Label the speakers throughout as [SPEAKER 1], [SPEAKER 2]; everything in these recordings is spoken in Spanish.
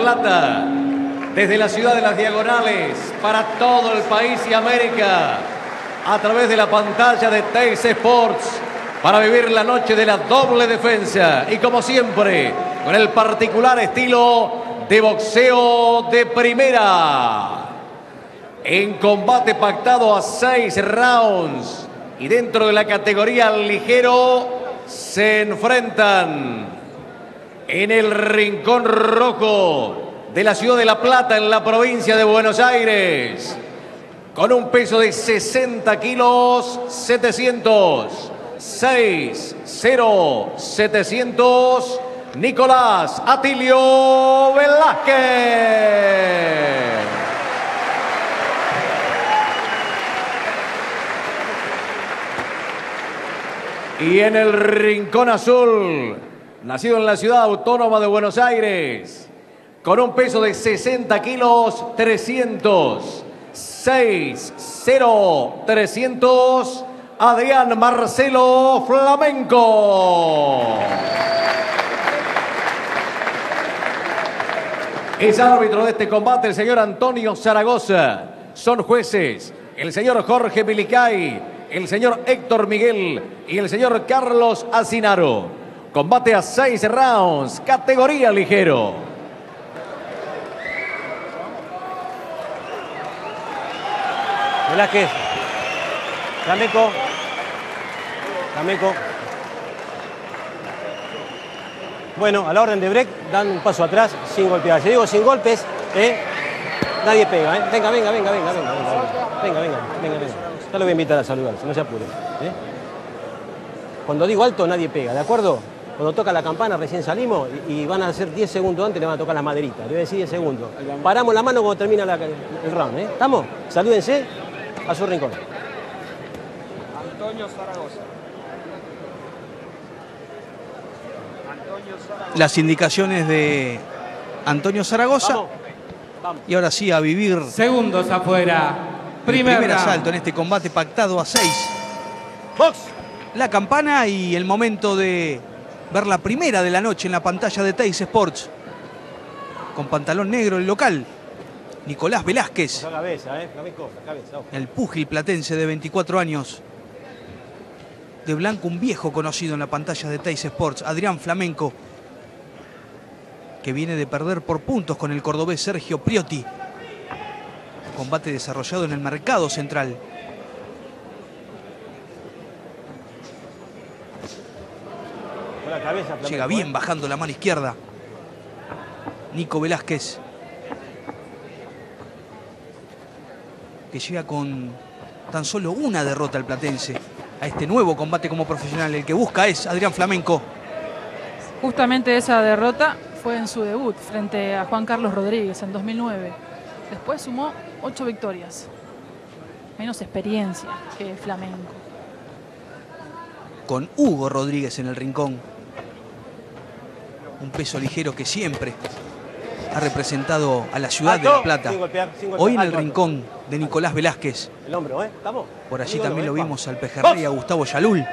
[SPEAKER 1] Plata, desde la ciudad de las Diagonales, para todo el país y América, a través de la pantalla de Teis Sports, para vivir la noche de la doble defensa. Y como siempre, con el particular estilo de boxeo de primera. En combate pactado a seis rounds y dentro de la categoría ligero se enfrentan en el Rincón Rojo de la ciudad de La Plata, en la provincia de Buenos Aires, con un peso de 60 kilos 700, 6, 0, 700, Nicolás Atilio Velázquez. Y en el Rincón Azul, nacido en la ciudad autónoma de Buenos Aires, con un peso de 60 kilos 300, 6, 0, 300, Adrián Marcelo Flamenco. Es árbitro de este combate el señor Antonio Zaragoza. Son jueces el señor Jorge Milicay, el señor Héctor Miguel y el señor Carlos Asinaro. Combate a seis rounds, categoría ligero.
[SPEAKER 2] Velázquez. Flamenco. Flamenco. Bueno, a la orden de break, dan un paso atrás sin golpear. Si digo sin golpes, ¿eh? nadie pega. ¿eh? Venga, venga, venga, venga, venga, venga, venga, venga, venga. Ya lo voy a invitar a saludarse, no se apure. ¿eh? Cuando digo alto, nadie pega, ¿de acuerdo? Cuando toca la campana, recién salimos y, y van a hacer 10 segundos antes, le van a tocar las maderitas. Le voy a decir 10 segundos. Paramos la mano cuando termina la- el round, ¿eh? ¿Estamos? Salúdense a su rincón.
[SPEAKER 3] Antonio Zaragoza. Antonio Zaragoza.
[SPEAKER 4] las indicaciones de Antonio Zaragoza.
[SPEAKER 2] Vamos. Vamos.
[SPEAKER 4] Y ahora sí, a vivir
[SPEAKER 5] Segundos afuera. Primer,
[SPEAKER 4] primer asalto en este combate pactado a seis.
[SPEAKER 2] Box.
[SPEAKER 4] La campana y el momento de ver la primera de la noche en la pantalla de Teis Sports. Con pantalón negro el local, Nicolás Velázquez,
[SPEAKER 2] cabeza, ¿eh? Cabeza.
[SPEAKER 4] el púgil platense de 24 años. De blanco un viejo conocido en la pantalla de Teis Sports, Adrián Flamenco, que viene de perder por puntos con el cordobés Sergio Priotti. Combate desarrollado en el mercado central.
[SPEAKER 2] La cabeza, Flamenco,
[SPEAKER 4] Llega bien
[SPEAKER 2] ¿eh?
[SPEAKER 4] bajando la mano izquierda. Nico Velázquez. Que llega con tan solo una derrota al platense a este nuevo combate como profesional. El que busca es Adrián Flamenco.
[SPEAKER 6] Justamente esa derrota fue en su debut frente a Juan Carlos Rodríguez en 2009. Después sumó ocho victorias. Menos experiencia que Flamenco.
[SPEAKER 4] Con Hugo Rodríguez en el rincón. Un peso ligero que siempre ha representado a la ciudad de La Plata. Hoy en el rincón de Nicolás Velázquez.
[SPEAKER 2] El hombro, ¿eh? ¿Estamos?
[SPEAKER 4] Por allí también lo vimos al Pejerrey, a Gustavo Yalul.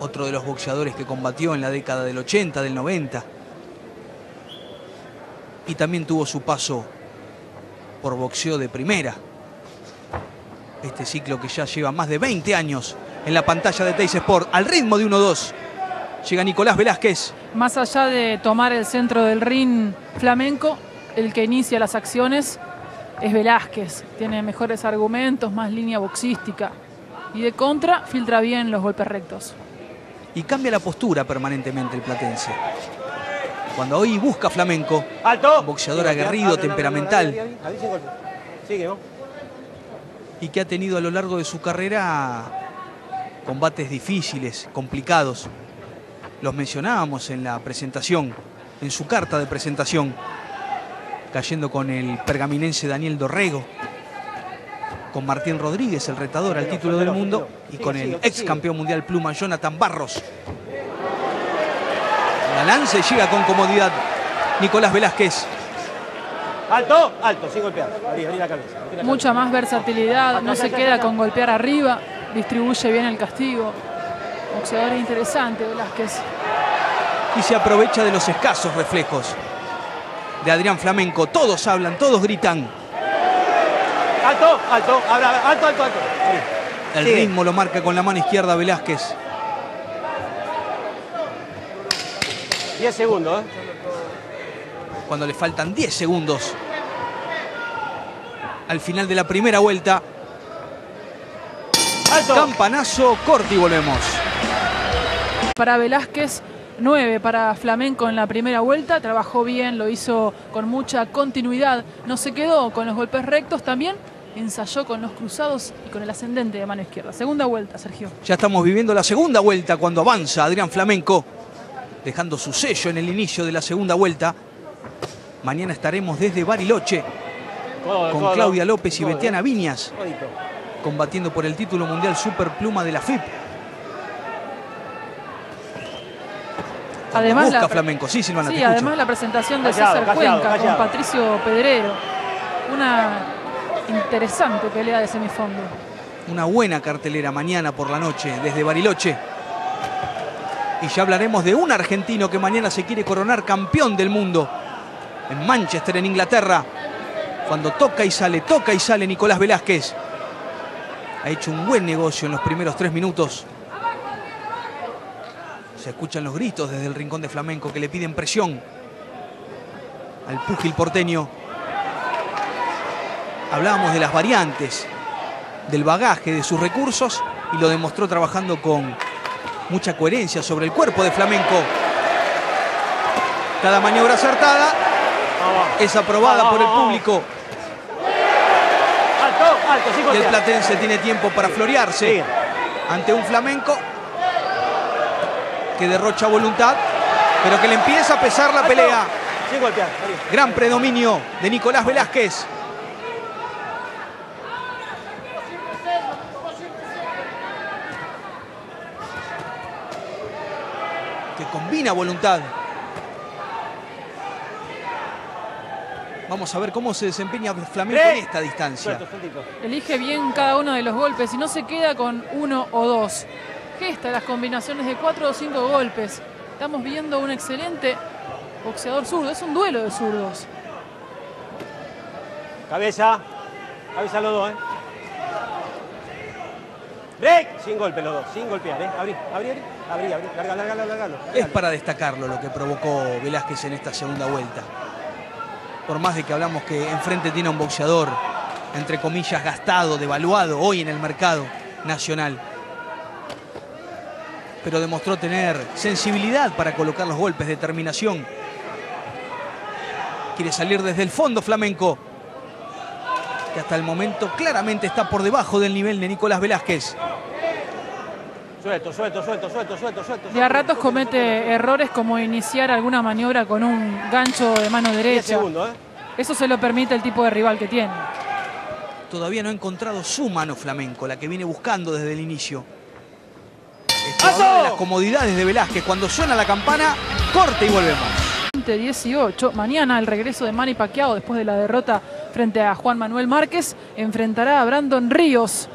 [SPEAKER 4] Otro de los boxeadores que combatió en la década del 80, del 90. Y también tuvo su paso por boxeo de primera. Este ciclo que ya lleva más de 20 años en la pantalla de Teis Sport, al ritmo de 1-2. Llega Nicolás Velázquez.
[SPEAKER 6] Más allá de tomar el centro del ring flamenco, el que inicia las acciones es Velázquez. Tiene mejores argumentos, más línea boxística. Y de contra, filtra bien los golpes rectos.
[SPEAKER 4] Y cambia la postura permanentemente el platense. Cuando hoy busca flamenco,
[SPEAKER 2] Alto.
[SPEAKER 4] Boxeador aguerrido, temperamental. y que ha tenido a lo largo de su carrera combates difíciles, complicados. Los mencionábamos en la presentación, en su carta de presentación, cayendo con el pergaminense Daniel Dorrego, con Martín Rodríguez, el retador al título del mundo, y con el ex campeón mundial pluma Jonathan Barros. La lance llega con comodidad Nicolás Velázquez.
[SPEAKER 2] Alto, alto, sin golpear. Abrí, abrí la cabeza. abrí la
[SPEAKER 6] Mucha más versatilidad, no se queda con golpear arriba, distribuye bien el castigo. Boxeador interesante, Velázquez.
[SPEAKER 4] y se aprovecha de los escasos reflejos de Adrián Flamenco. Todos hablan, todos gritan.
[SPEAKER 2] Alto, alto, alto, alto, alto.
[SPEAKER 4] El
[SPEAKER 2] Sigue.
[SPEAKER 4] ritmo lo marca con la mano izquierda Velázquez.
[SPEAKER 2] 10 segundos, ¿eh?
[SPEAKER 4] Cuando le faltan 10 segundos al final de la primera vuelta.
[SPEAKER 2] Alto.
[SPEAKER 4] Campanazo, corte y volvemos.
[SPEAKER 6] Para Velázquez, 9 para Flamenco en la primera vuelta. Trabajó bien, lo hizo con mucha continuidad. No se quedó con los golpes rectos también. Ensayó con los cruzados y con el ascendente de mano izquierda. Segunda vuelta, Sergio.
[SPEAKER 4] Ya estamos viviendo la segunda vuelta cuando avanza Adrián Flamenco, dejando su sello en el inicio de la segunda vuelta. Mañana estaremos desde Bariloche
[SPEAKER 2] Codo,
[SPEAKER 4] con
[SPEAKER 2] codo.
[SPEAKER 4] Claudia López y Betiana. Viñas, combatiendo por el título mundial Superpluma de la FIP.
[SPEAKER 6] Además,
[SPEAKER 4] Busca
[SPEAKER 6] la,
[SPEAKER 4] Flamenco, sí, Silvana, te
[SPEAKER 6] sí,
[SPEAKER 4] escucho.
[SPEAKER 6] además la presentación de
[SPEAKER 2] Callado,
[SPEAKER 6] César
[SPEAKER 2] callado,
[SPEAKER 6] Cuenca
[SPEAKER 2] callado.
[SPEAKER 6] con Patricio Pedrero. Una interesante pelea de semifondo.
[SPEAKER 4] Una buena cartelera mañana por la noche desde Bariloche. Y ya hablaremos de un argentino que mañana se quiere coronar campeón del mundo en Manchester, en Inglaterra. Cuando toca y sale, toca y sale Nicolás Velázquez. Ha hecho un buen negocio en los primeros tres minutos. Se escuchan los gritos desde el rincón de Flamenco que le piden presión al púgil porteño. Hablábamos de las variantes, del bagaje, de sus recursos y lo demostró trabajando con mucha coherencia sobre el cuerpo de Flamenco. Cada maniobra acertada es aprobada por el público
[SPEAKER 2] Alto, alto, sí,
[SPEAKER 4] y el platense tiene tiempo para florearse ante un Flamenco que derrocha voluntad, pero que le empieza a pesar la pelea.
[SPEAKER 2] Sin golpear. ahí.
[SPEAKER 4] Gran predominio de Nicolás Velázquez. Que combina voluntad. Vamos a ver cómo se desempeña Flamenco en esta distancia.
[SPEAKER 6] Elige bien cada uno de los golpes y no se queda con uno o dos. Gesta las combinaciones de cuatro o cinco golpes. Estamos viendo un excelente boxeador zurdo. Es un duelo de zurdos.
[SPEAKER 2] Cabeza. Cabeza los dos, ¿eh? Break. Sin golpe los dos. Sin golpear, ¿eh? Abrí, abrí, abrí. Abrí, abrí. Larga, larga, larga, largalo.
[SPEAKER 4] Es para destacarlo lo que provocó Velázquez en esta segunda vuelta. Por más de que hablamos que enfrente tiene a un boxeador, entre comillas, gastado, devaluado hoy en el mercado nacional. Pero demostró tener sensibilidad para colocar los golpes, determinación. Quiere salir desde el fondo flamenco, que hasta el momento claramente está por debajo del nivel de Nicolás Velázquez.
[SPEAKER 2] Suelto, suelto, suelto, suelto, suelto, suelto.
[SPEAKER 6] De a ratos comete errores como iniciar alguna maniobra con un gancho de mano
[SPEAKER 2] 10
[SPEAKER 6] derecha.
[SPEAKER 2] segundos, ¿eh?
[SPEAKER 6] Eso se lo permite el tipo de rival que tiene.
[SPEAKER 4] Todavía no ha encontrado su mano flamenco, la que viene buscando desde el inicio. De las comodidades de Velázquez. Cuando suena la campana, corte y volvemos.
[SPEAKER 6] 18. Mañana el regreso de Manny Pacquiao después de la derrota frente a Juan Manuel Márquez enfrentará a Brandon Ríos,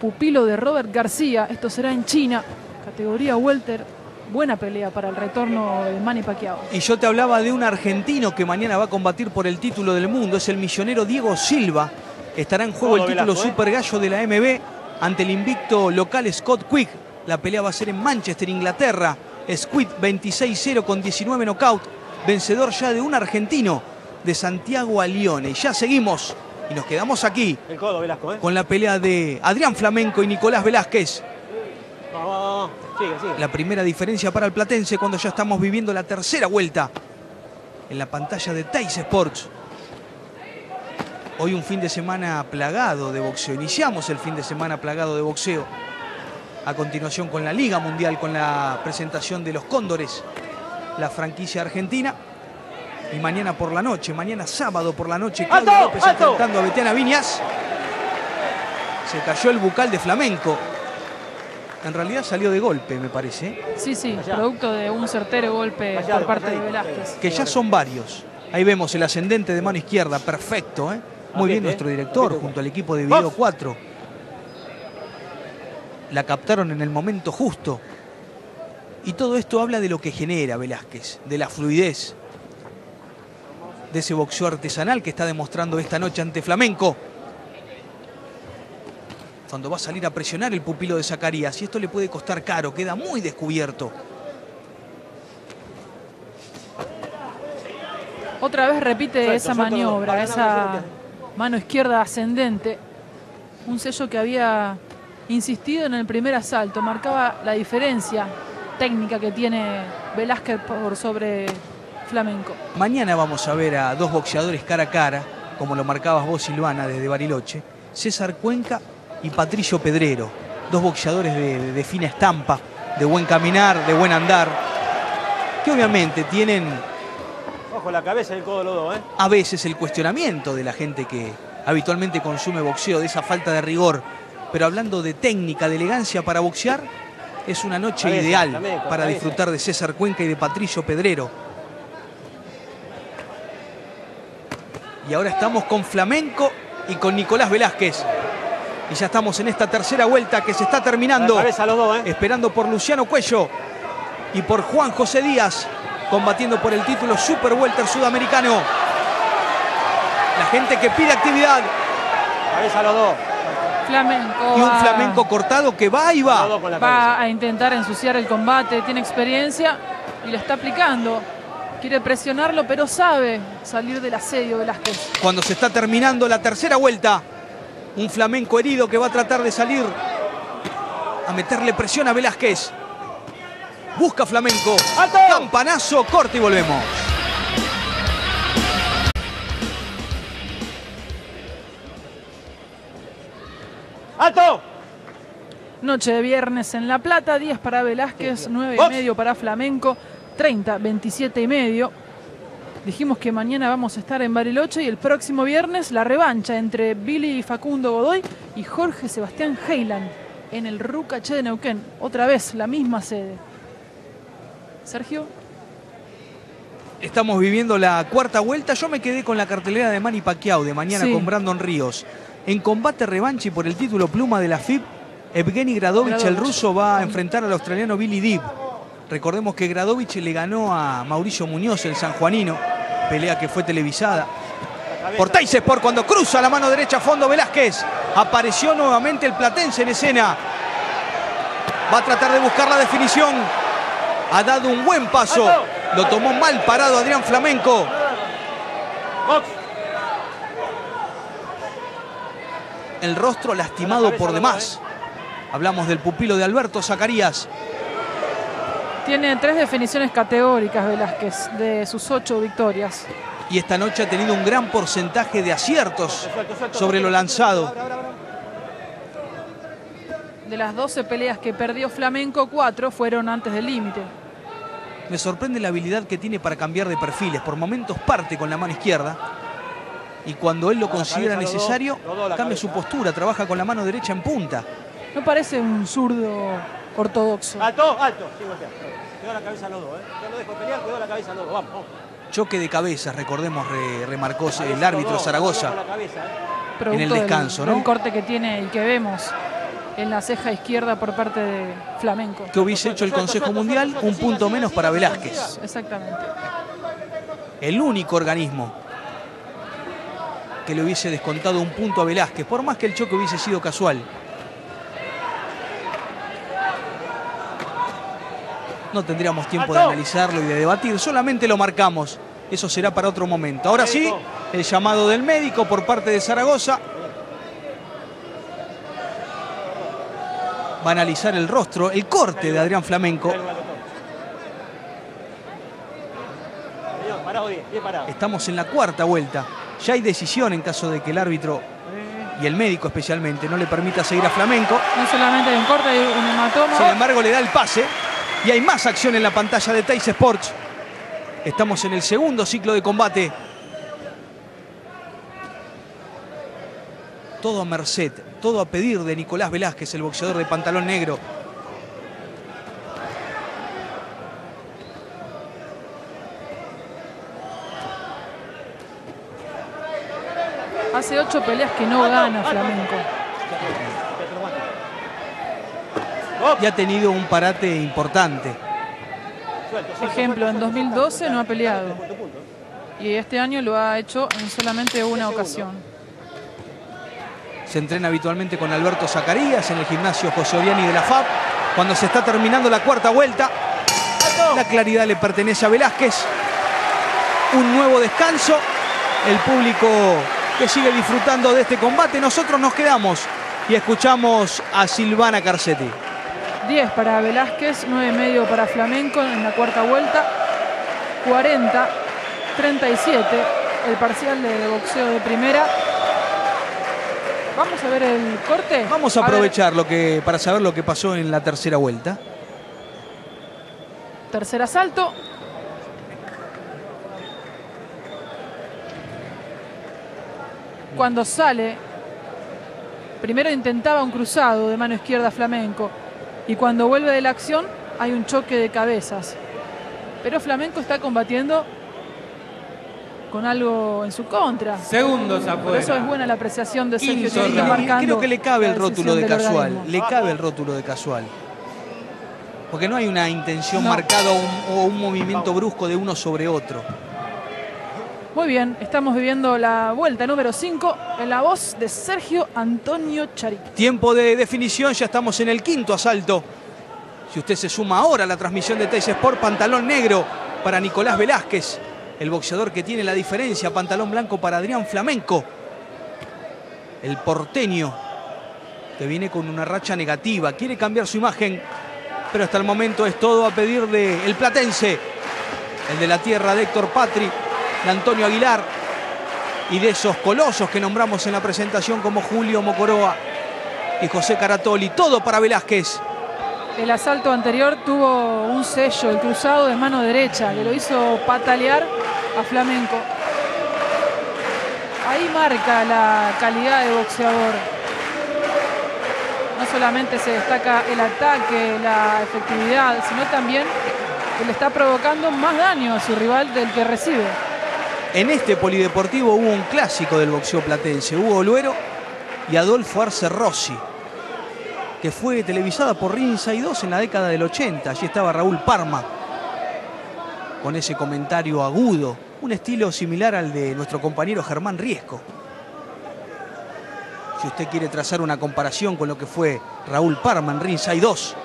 [SPEAKER 6] pupilo de Robert García. Esto será en China, categoría welter. Buena pelea para el retorno de Manny Pacquiao.
[SPEAKER 4] Y yo te hablaba de un argentino que mañana va a combatir por el título del mundo. Es el millonero Diego Silva. Estará en juego
[SPEAKER 2] Todo
[SPEAKER 4] el título
[SPEAKER 2] Velasco, ¿eh?
[SPEAKER 4] super gallo de la MB ante el invicto local Scott Quick. La pelea va a ser en Manchester, Inglaterra. Squid 26-0 con 19 knockout. Vencedor ya de un argentino de Santiago a Lione. Y ya seguimos y nos quedamos aquí
[SPEAKER 2] El codo, Velasco, ¿eh?
[SPEAKER 4] con la pelea de Adrián Flamenco y Nicolás Velázquez.
[SPEAKER 2] Vamos, vamos, vamos. Sigue, sigue.
[SPEAKER 4] La primera diferencia para el Platense cuando ya estamos viviendo la tercera vuelta en la pantalla de Teis Sports. Hoy un fin de semana plagado de boxeo. Iniciamos el fin de semana plagado de boxeo. A continuación con la Liga Mundial, con la presentación de los Cóndores, la franquicia argentina. Y mañana por la noche, mañana sábado por la noche, Claudio
[SPEAKER 2] ¡Alto!
[SPEAKER 4] López
[SPEAKER 2] ¡Alto!
[SPEAKER 4] enfrentando a Betiana Viñas. Se cayó el bucal de Flamenco. En realidad salió de golpe, me parece. ¿eh?
[SPEAKER 6] Sí, sí,
[SPEAKER 2] Callado.
[SPEAKER 6] producto de un certero golpe
[SPEAKER 2] Callado,
[SPEAKER 6] por parte de. Velázquez.
[SPEAKER 4] que ya son varios. Ahí vemos el ascendente de mano izquierda, perfecto. ¿eh? Muy bien
[SPEAKER 2] Apriete,
[SPEAKER 4] nuestro
[SPEAKER 2] ¿eh?
[SPEAKER 4] director junto al equipo de Video
[SPEAKER 2] Vamos.
[SPEAKER 4] 4. La captaron en el momento justo. Y todo esto habla de lo que genera Velázquez, de la fluidez, de ese boxeo artesanal que está demostrando esta noche ante Flamenco. Cuando va a salir a presionar el pupilo de Zacarías, y esto le puede costar caro, queda muy descubierto.
[SPEAKER 6] Otra vez repite
[SPEAKER 2] Suelto,
[SPEAKER 6] esa maniobra, esa mano izquierda ascendente. Un sello que había insistido en el primer asalto. Marcaba la diferencia técnica que tiene Velázquez por sobre Flamenco.
[SPEAKER 4] Mañana vamos a ver a dos boxeadores cara a cara, como lo marcabas vos, Silvana, desde Bariloche. César Cuenca y Patricio Pedrero. Dos boxeadores de, de fina estampa, de buen caminar, de buen andar. Que obviamente tienen
[SPEAKER 2] Ojo, la cabeza y el codo los dos, ¿eh?
[SPEAKER 4] a veces el cuestionamiento de la gente que habitualmente consume boxeo, de esa falta de rigor. Pero hablando de técnica, de elegancia para boxear, es una noche
[SPEAKER 2] Cabeza,
[SPEAKER 4] ideal para
[SPEAKER 2] cabeza.
[SPEAKER 4] disfrutar de César Cuenca y de Patricio Pedrero. Y ahora estamos con Flamenco y con Nicolás Velázquez. Y ya estamos en esta tercera vuelta que se está terminando.
[SPEAKER 2] Los dos, ¿eh?
[SPEAKER 4] Esperando por Luciano Cuello y por Juan José Díaz, combatiendo por el título Super Welter sudamericano. La gente que pide actividad
[SPEAKER 2] Cabeza los dos.
[SPEAKER 6] Flamenco
[SPEAKER 4] y un
[SPEAKER 6] va-
[SPEAKER 4] flamenco cortado que va y va.
[SPEAKER 6] va a intentar ensuciar el combate, tiene experiencia y lo está aplicando. Quiere presionarlo, pero sabe salir del asedio Velázquez.
[SPEAKER 4] Cuando se está terminando la tercera vuelta, un flamenco herido que va a tratar de salir a meterle presión a Velázquez. Busca flamenco.
[SPEAKER 2] ¡Alto!
[SPEAKER 4] Campanazo, corte y volvemos.
[SPEAKER 2] ¡Alto!
[SPEAKER 6] Noche de viernes en La Plata, 10 para Velázquez, 9 y medio para Flamenco, 30, 27 y medio. Dijimos que mañana vamos a estar en Bariloche y el próximo viernes la revancha entre Billy y Facundo Godoy y Jorge Sebastián Heilan en el Rucaché de Neuquén. Otra vez, la misma sede. Sergio,
[SPEAKER 4] Estamos viviendo la cuarta vuelta. Yo me quedé con la cartelera de Manny Pacquiao de mañana
[SPEAKER 6] Sí.
[SPEAKER 4] con Brandon Ríos. En combate revancha y por el título pluma de la FIB, Evgeny Gradovich, el ruso, va a enfrentar al australiano Billy Deeb. Recordemos que Gradovich le ganó a Mauricio Muñoz, el sanjuanino, pelea que fue televisada. Por Sport cuando cruza la mano derecha a fondo Velázquez. Apareció nuevamente el platense en escena. Va a tratar de buscar la definición. Ha dado un buen paso. Lo tomó mal parado Adrián Flamenco.
[SPEAKER 2] Box.
[SPEAKER 4] El rostro lastimado por demás. Hablamos del pupilo de Alberto Zacarías.
[SPEAKER 6] tiene tres definiciones categóricas Velázquez de sus ocho victorias.
[SPEAKER 4] Y esta noche ha tenido un gran porcentaje de aciertos sobre lo lanzado.
[SPEAKER 6] De las 12 peleas que perdió Flamenco, cuatro fueron antes del límite.
[SPEAKER 4] Me sorprende la habilidad que tiene para cambiar de perfiles. Por momentos parte con la mano izquierda. Y cuando él lo considera necesario, cambia su postura, trabaja con la mano derecha en punta.
[SPEAKER 6] No parece un zurdo ortodoxo.
[SPEAKER 2] Alto, alto. Sí. Cuidado la cabeza los dos, ¿eh? No lo dejo pelear, cuidado la cabeza los dos. Vamos, vamos.
[SPEAKER 4] Choque de cabezas, recordemos, re- remarcó el árbitro
[SPEAKER 2] dos,
[SPEAKER 4] Zaragoza.
[SPEAKER 2] cabeza, ¿eh?
[SPEAKER 6] producto
[SPEAKER 4] en el descanso,
[SPEAKER 6] del,
[SPEAKER 4] ¿no?
[SPEAKER 6] corte que tiene y que vemos en la ceja izquierda por parte de Flamenco.
[SPEAKER 4] Que hubiese hecho el Consejo Mundial, un punto menos para Velázquez.
[SPEAKER 6] Exactamente.
[SPEAKER 4] el único organismo que le hubiese descontado un punto a Velázquez, por más que el choque hubiese sido casual. No tendríamos tiempo de analizarlo y de debatir, solamente lo marcamos. Eso será para otro momento. Ahora sí, el llamado del médico por parte de Zaragoza. Va a analizar el rostro, el corte de Adrián Flamenco. Estamos en la cuarta vuelta. Ya hay decisión en caso de que el árbitro y el médico especialmente no le permita seguir a Flamenco.
[SPEAKER 6] No solamente hay un corte, hay un hematoma.
[SPEAKER 4] Sin embargo, le da el pase y hay más acción en la pantalla de Teis Sports. Estamos en el segundo ciclo de combate. Todo a merced, todo a pedir de Nicolás Velázquez, el boxeador de pantalón negro.
[SPEAKER 6] Hace ocho peleas que no gana Flamenco.
[SPEAKER 4] Y ha tenido un parate importante.
[SPEAKER 6] Ejemplo, en 2012 no ha peleado. Y este año lo ha hecho en solamente una ocasión.
[SPEAKER 4] Se entrena habitualmente con Alberto Zacarías en el gimnasio José Oriani de la FAB. Cuando se está terminando la cuarta vuelta, la claridad le pertenece a Velázquez. Un nuevo descanso. El público que sigue disfrutando de este combate. Nosotros nos quedamos y escuchamos a Silvana Carcetti.
[SPEAKER 6] 10 para Velázquez, 9 y medio para Flamenco en la cuarta vuelta. 40, 37 el parcial de boxeo de primera. Vamos a ver el corte.
[SPEAKER 4] Vamos a aprovechar lo que, para saber lo que pasó en la tercera vuelta.
[SPEAKER 6] tercer asalto. Cuando sale, primero intentaba un cruzado de mano izquierda Flamenco y cuando vuelve de la acción hay un choque de cabezas. Pero Flamenco está combatiendo con algo en su contra.
[SPEAKER 3] Segundos
[SPEAKER 6] Por eso es
[SPEAKER 3] afuera.
[SPEAKER 6] buena la apreciación de Sergio
[SPEAKER 4] Creo que le cabe el rótulo de casual.
[SPEAKER 6] organismo.
[SPEAKER 4] Le cabe el rótulo de casual. Porque no hay una intención
[SPEAKER 6] No.
[SPEAKER 4] marcada o un, o un movimiento brusco de uno sobre otro.
[SPEAKER 6] Muy bien, estamos viviendo la vuelta número 5 en la voz de Sergio Antonio Charic.
[SPEAKER 4] Tiempo de definición, ya estamos en el quinto asalto. Si usted se suma ahora a la transmisión de Teis Sport, pantalón negro para Nicolás Velázquez, el boxeador que tiene la diferencia, pantalón blanco para Adrián Flamenco, el porteño que viene con una racha negativa, quiere cambiar su imagen, pero hasta el momento es todo a pedir de el platense, el de la tierra de Héctor Patri, de Antonio Aguilar y de esos colosos que nombramos en la presentación como Julio Mocoroa y José Caratoli, todo para Velázquez.
[SPEAKER 6] El asalto anterior tuvo un sello, el cruzado de mano derecha, que lo hizo patalear a Flamenco. Ahí marca la calidad de boxeador. No solamente se destaca el ataque, la efectividad, sino también que le está provocando más daño a su rival del que recibe.
[SPEAKER 4] En este polideportivo hubo un clásico del boxeo platense, Hugo Luero y Adolfo Arce Rossi, que fue televisada por Ringside 2 en la década del 80. Allí estaba Raúl Parma, con ese comentario agudo, un estilo similar al de nuestro compañero Germán Riesco. Si usted quiere trazar una comparación con lo que fue Raúl Parma en Ringside 2.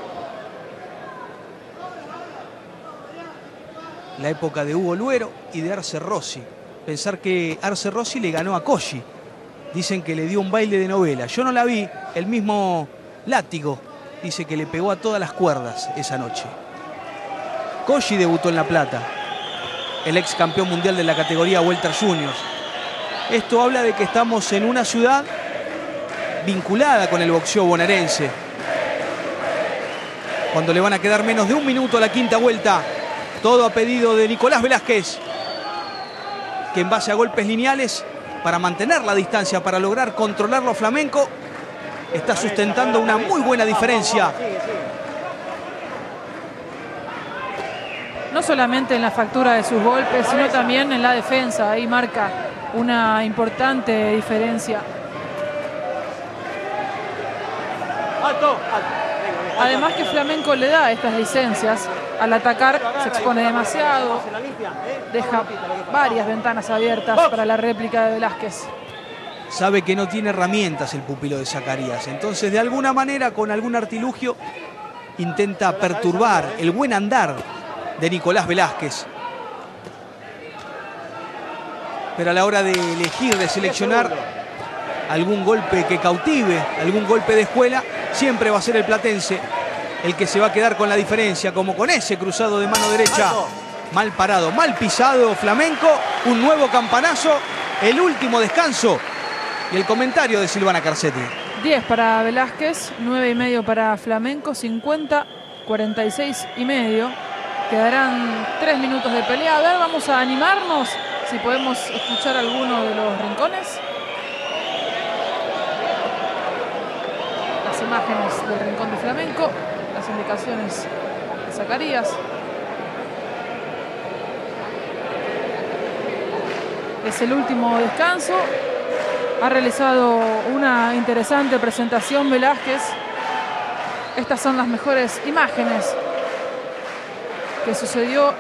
[SPEAKER 4] La época de Hugo Luero y de Arce Rossi. Pensar que Arce Rossi le ganó a Cosci. Dicen que le dio un baile de novela. Yo no la vi. El mismo látigo dice que le pegó a todas las cuerdas esa noche. Cosci debutó en La Plata. El ex campeón mundial de la categoría Welter Juniors. Esto habla de que estamos en una ciudad vinculada con el boxeo bonaerense. Cuando le van a quedar menos de un minuto a la quinta vuelta, todo a pedido de Nicolás Velázquez, que en base a golpes lineales, para mantener la distancia, para lograr controlarlo a Flamenco, está sustentando una muy buena diferencia.
[SPEAKER 6] No solamente en la factura de sus golpes, sino también en la defensa. Ahí marca una importante diferencia.
[SPEAKER 2] Alto, alto.
[SPEAKER 6] Además que Flamenco le da estas licencias. Al atacar se expone demasiado, deja varias ventanas abiertas para la réplica de Velázquez.
[SPEAKER 4] Sabe que no tiene herramientas el pupilo de Zacarías. Entonces, de alguna manera, con algún artilugio, intenta perturbar el buen andar de Nicolás Velázquez. Pero a la hora de elegir, de seleccionar algún golpe que cautive, algún golpe de escuela, siempre va a ser el platense el que se va a quedar con la diferencia, como con ese cruzado de mano derecha. Mal parado, mal pisado Flamenco, un nuevo campanazo, el último descanso y el comentario de Silvana Carcetti.
[SPEAKER 6] 10 para Velázquez, 9 y medio para Flamenco, 50, 46 y medio. Quedarán 3 minutos de pelea. A ver, vamos a animarnos si podemos escuchar alguno de los rincones. Imágenes del rincón de Flamenco, las indicaciones de Zacarías. Es el último descanso. Ha realizado una interesante presentación Velázquez. Estas son las mejores imágenes que sucedió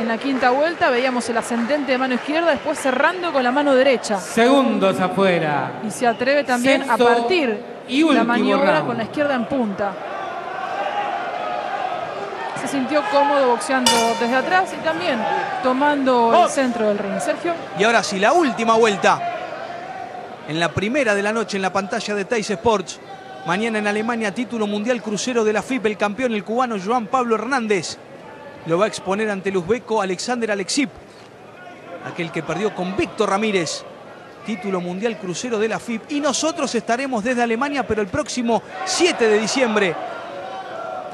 [SPEAKER 6] en la quinta vuelta. Veíamos el ascendente de mano izquierda, después cerrando con la mano derecha.
[SPEAKER 5] Segundos afuera.
[SPEAKER 6] Y se atreve también
[SPEAKER 5] Sexto
[SPEAKER 6] a partir
[SPEAKER 5] y
[SPEAKER 6] la maniobra
[SPEAKER 5] round.
[SPEAKER 6] con la izquierda en punta. Se sintió cómodo boxeando desde atrás y también tomando el centro del ring. Sergio.
[SPEAKER 4] Y ahora sí, la última vuelta. En la primera de la noche en la pantalla de Teis Sports. Mañana en Alemania, título mundial crucero de la FIP, el campeón, el cubano Joan Pablo Hernández. Lo va a exponer ante el uzbeco Alexander Alexip, aquel que perdió con Víctor Ramírez. Título mundial crucero de la FIP. Y nosotros estaremos desde Alemania, pero el próximo 7 de diciembre,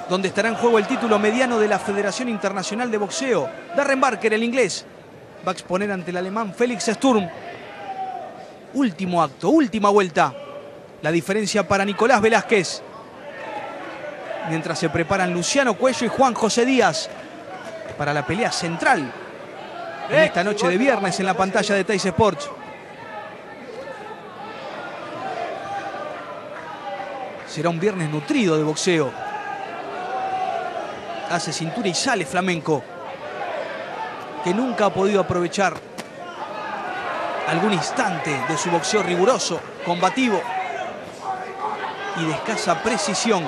[SPEAKER 4] donde estará en juego el título mediano de la Federación Internacional de Boxeo. Darren Barker, el inglés, va a exponer ante el alemán Félix Sturm. Último acto, última vuelta. La diferencia para Nicolás Velázquez. Mientras se preparan Luciano Cuello y Juan José Díaz para la pelea central en esta noche de viernes en la pantalla de Teis Sports. Será un viernes nutrido de boxeo. Hace cintura y sale flamenco. Que nunca ha podido aprovechar algún instante de su boxeo riguroso, combativo y de escasa precisión.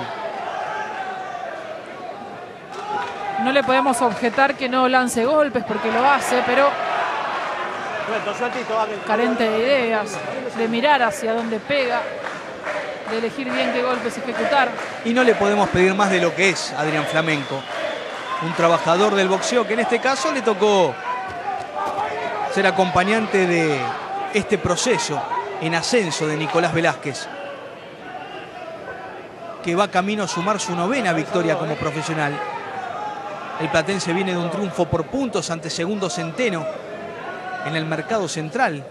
[SPEAKER 6] No le podemos objetar que no lance golpes porque lo hace, pero
[SPEAKER 2] Suelto, sueltito, Abel.
[SPEAKER 6] carente de ideas, de mirar hacia dónde pega, de elegir bien qué golpes ejecutar.
[SPEAKER 4] Y no le podemos pedir más de lo que es Adrián Flamenco. Un trabajador del boxeo que en este caso le tocó ser acompañante de este proceso en ascenso de Nicolás Velázquez, que va camino a sumar su novena victoria como profesional. El platense viene de un triunfo por puntos ante Segundo Centeno en el mercado central,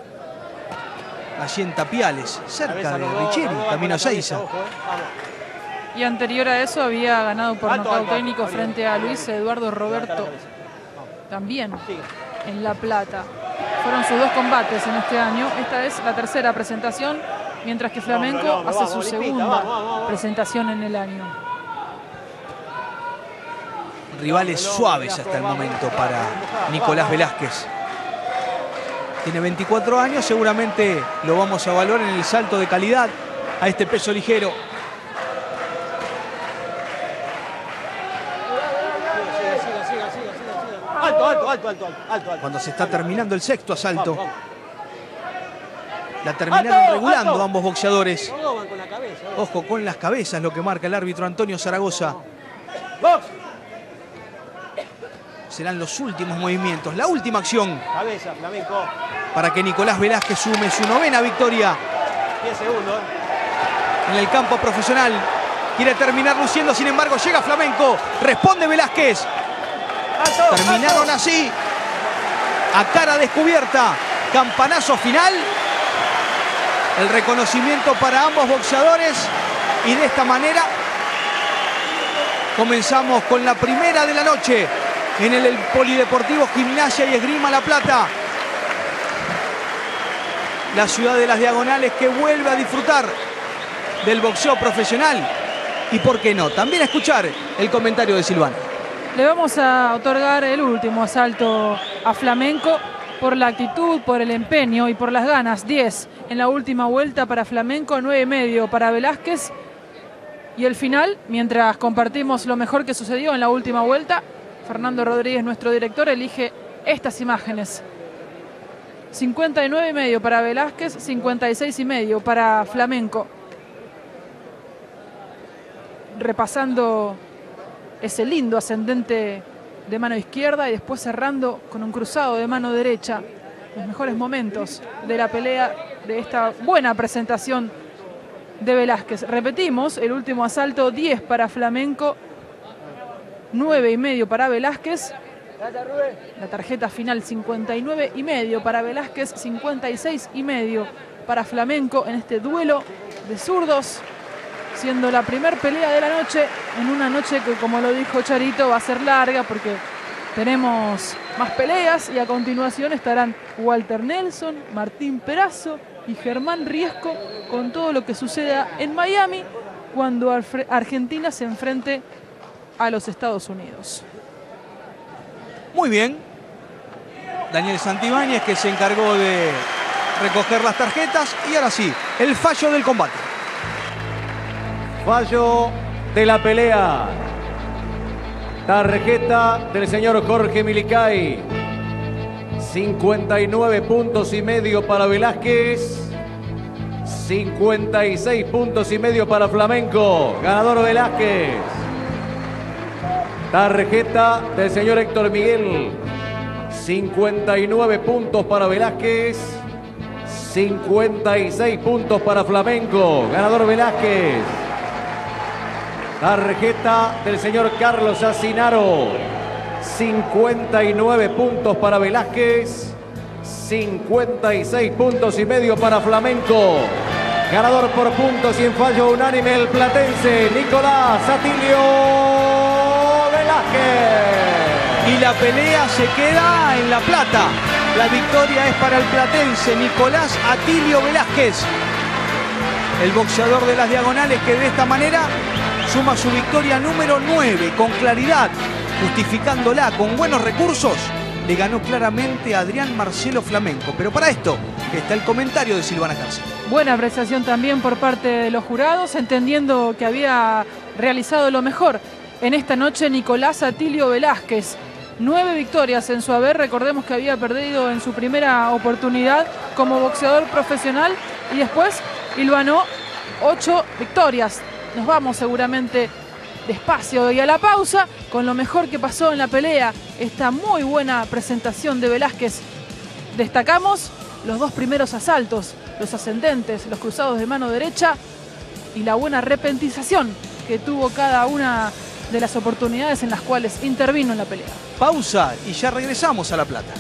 [SPEAKER 4] allí en Tapiales, cerca de Richeri, camino a Seiza.
[SPEAKER 2] eh.
[SPEAKER 6] Y anterior a eso había ganado por nocaut técnico frente a Luis Eduardo Roberto, también en La Plata. Fueron sus dos combates en este año. Esta es la tercera presentación, mientras que Flamenco hace su segunda presentación en el año.
[SPEAKER 4] rivales suaves hasta el momento para Nicolás Velázquez. Tiene 24 años, seguramente lo vamos a evaluar en el salto de calidad a este peso ligero.
[SPEAKER 2] Alto, alto, alto, alto, alto.
[SPEAKER 4] Cuando se está terminando el sexto asalto, la terminaron
[SPEAKER 2] ¡Alto,
[SPEAKER 4] regulando ambos boxeadores. Ojo con las cabezas, lo que marca el árbitro Antonio Zaragoza. Serán los últimos movimientos, la última acción
[SPEAKER 2] Cabeza, flamenco.
[SPEAKER 4] Para que Nicolás Velázquez sume su novena victoria
[SPEAKER 2] 10 segundos.
[SPEAKER 4] en el campo profesional. Quiere terminar luciendo, sin embargo, llega Flamenco. Responde Velázquez.
[SPEAKER 2] Alto,
[SPEAKER 4] Terminaron
[SPEAKER 2] alto.
[SPEAKER 4] así. A cara descubierta. Campanazo final. El reconocimiento para ambos boxeadores. Y de esta manera comenzamos con la primera de la noche en el Polideportivo Gimnasia y Esgrima La Plata. La ciudad de las diagonales que vuelve a disfrutar del boxeo profesional. Y por qué no, también escuchar el comentario de Silvano.
[SPEAKER 6] Le vamos a otorgar el último asalto a Flamenco por la actitud, por el empeño y por las ganas. 10 en la última vuelta para Flamenco, 9 y medio para Velázquez. Y el final, mientras compartimos lo mejor que sucedió en la última vuelta, Fernando Rodríguez, nuestro director, elige estas imágenes. 59 y medio para Velázquez, 56 y medio para Flamenco. Repasando ese lindo ascendente de mano izquierda y después cerrando con un cruzado de mano derecha. Los mejores momentos de la pelea de esta buena presentación de Velázquez. Repetimos, el último asalto 10 para Flamenco, 9 y medio para Velázquez. La tarjeta final 59 y medio para Velázquez, 56 y medio para Flamenco en este duelo de zurdos siendo la primer pelea de la noche, en una noche que, como lo dijo Charito, va a ser larga porque tenemos más peleas y a continuación estarán Walter Nelson, Martín Perazo y Germán Riesco con todo lo que suceda en Miami cuando Argentina se enfrente a los Estados Unidos.
[SPEAKER 4] Muy bien. Daniel Santibáñez que se encargó de recoger las tarjetas. Y ahora sí, el fallo del combate.
[SPEAKER 1] Fallo de la pelea. Tarjeta del señor Jorge Milicay. 59 puntos y medio para Velázquez. 56 puntos y medio para Flamenco. Ganador Velázquez. Tarjeta del señor Héctor Miguel. 59 puntos para Velázquez. 56 puntos para Flamenco. Ganador Velázquez. Tarjeta del señor Carlos Asinaro. 59 puntos para Velázquez. 56 puntos y medio para Flamenco. Ganador por puntos y en fallo unánime el platense Nicolás Atilio
[SPEAKER 4] Y la pelea se queda en La Plata. La victoria es para el platense Nicolás Atilio Velázquez. El boxeador de las diagonales que de esta manera suma su victoria número 9 con claridad, justificándola con buenos recursos. Le ganó claramente a Adrián Marcelo Flamenco. Pero para esto está el comentario de Silvana Cárcel.
[SPEAKER 6] Buena apreciación también por parte de los jurados, entendiendo que había realizado lo mejor en esta noche Nicolás Atilio Velázquez. Nueve victorias en su haber, recordemos que había perdido en su primera oportunidad como boxeador profesional y después hilvanó ocho victorias. Nos vamos seguramente despacio y a la pausa con lo mejor que pasó en la pelea. Esta muy buena presentación de Velázquez. Destacamos los dos primeros asaltos, los ascendentes, los cruzados de mano derecha y la buena repentización que tuvo cada una de las oportunidades en las cuales intervino en la pelea.
[SPEAKER 4] Pausa y ya regresamos a La Plata.